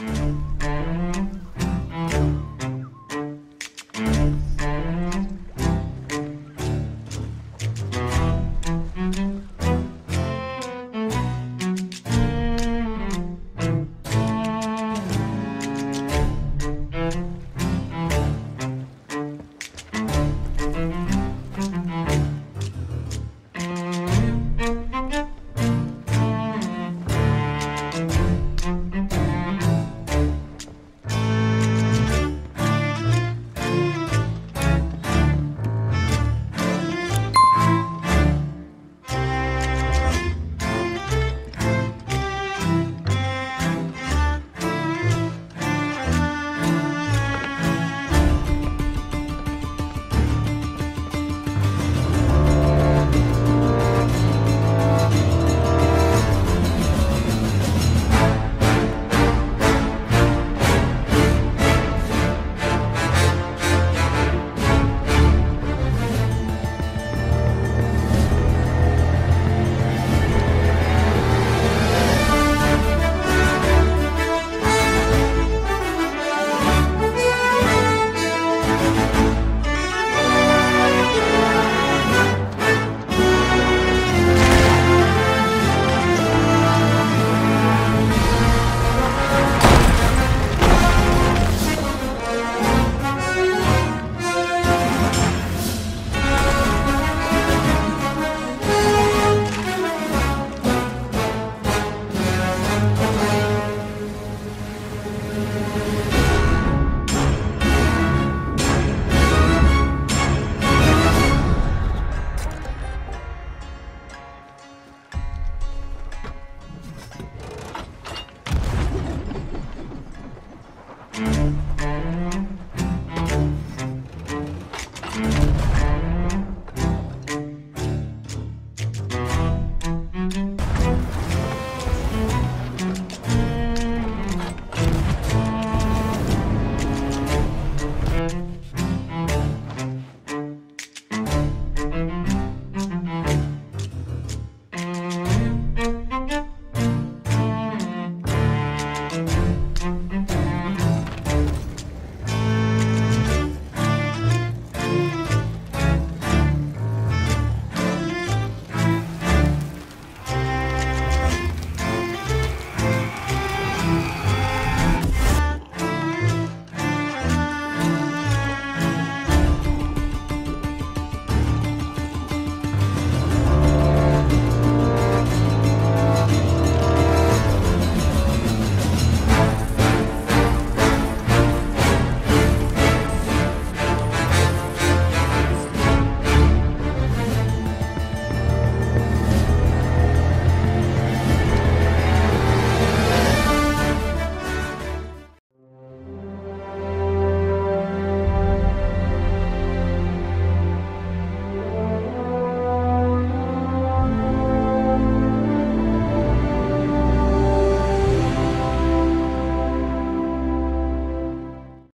Música